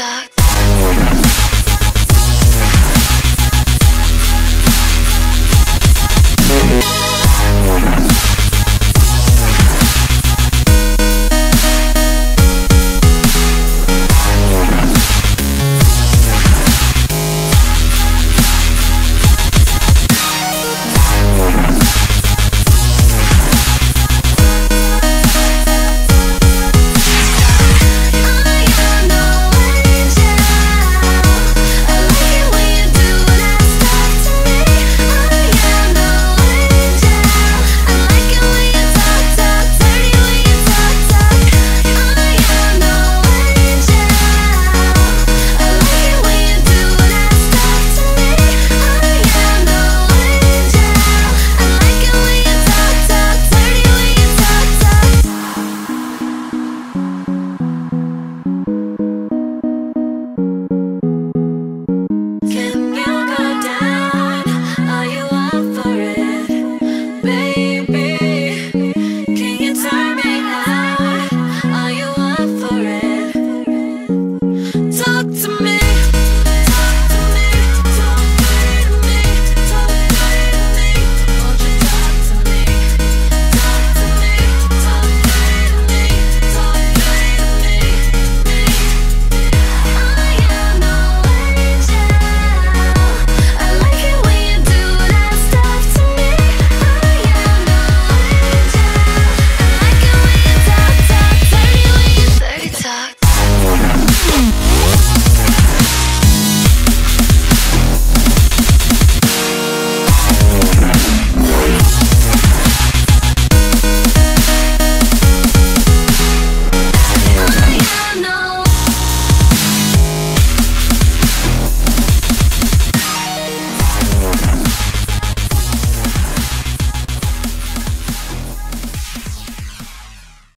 так.